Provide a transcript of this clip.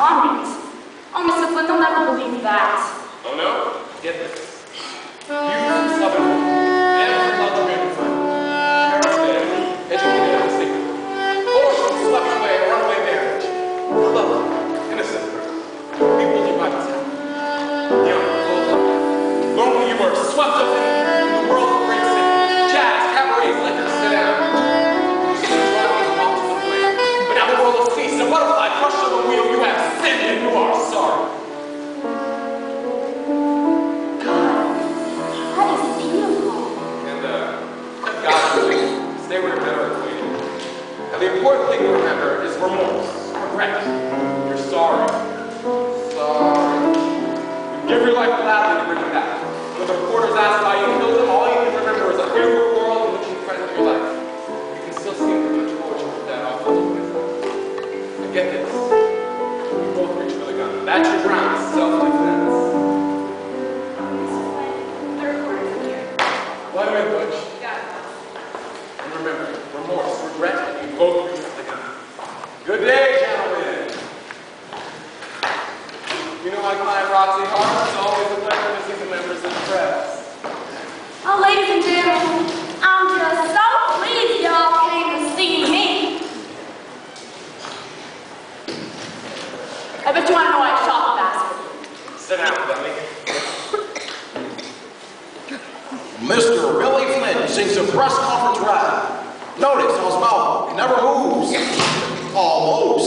comment. Oh, Mr. Flynn, they'll never believe that. Oh no? Get this. You important thing to remember is remorse, regret. You're sorry. Good day, gentlemen. You know my client Roxie Hart. It's always a pleasure to see the members of the press. Oh, ladies and gentlemen, I'm just so pleased y'all came to see me. I bet you want to know why I shot the bastard. Sit down, dummy. Mr. Billy Flynn sings a press conference rap. Notice how his mouth never moves. Almost.